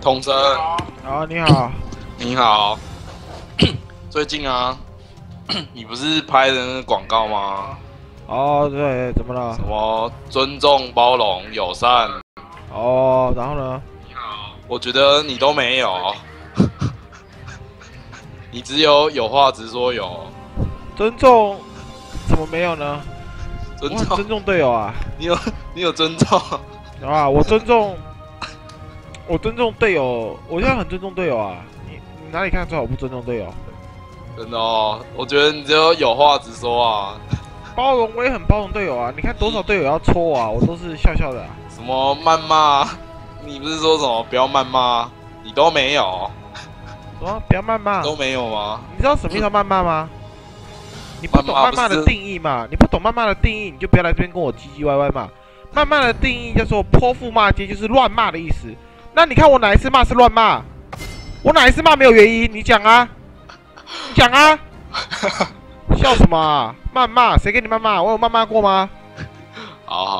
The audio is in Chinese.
通声，好，你好，你好。最近啊，你不是拍的那个广告吗？哦，对，怎么了什？么尊重、包容、友善？哦，然后呢？你好我觉得你都没有，你只有有话直说有，尊重怎么没有呢？尊尊重队友啊，你有你有尊重，好吧，我尊重，我尊重队友，我现在很尊重队友啊。你你哪里看出来我不尊重队友？真的哦。我觉得你只有有话直说啊，包容我也很包容队友啊。你看多少队友要戳我啊，我都是笑笑的、啊。什么谩骂，你不是说什么不要谩骂，你都没有，什么不要谩骂？都没有吗？你知道什么叫谩骂吗？你不懂谩骂的定义嘛？你不懂谩骂的定义，你就不要来这边跟我唧唧歪歪嘛。谩骂的定义叫做泼妇骂街，就是乱骂的意思。那你看我哪一次骂是乱骂？我哪一次骂没有原因？你讲啊，你讲啊，笑什么啊？谩骂？谁跟你谩骂？我有谩骂过吗？好好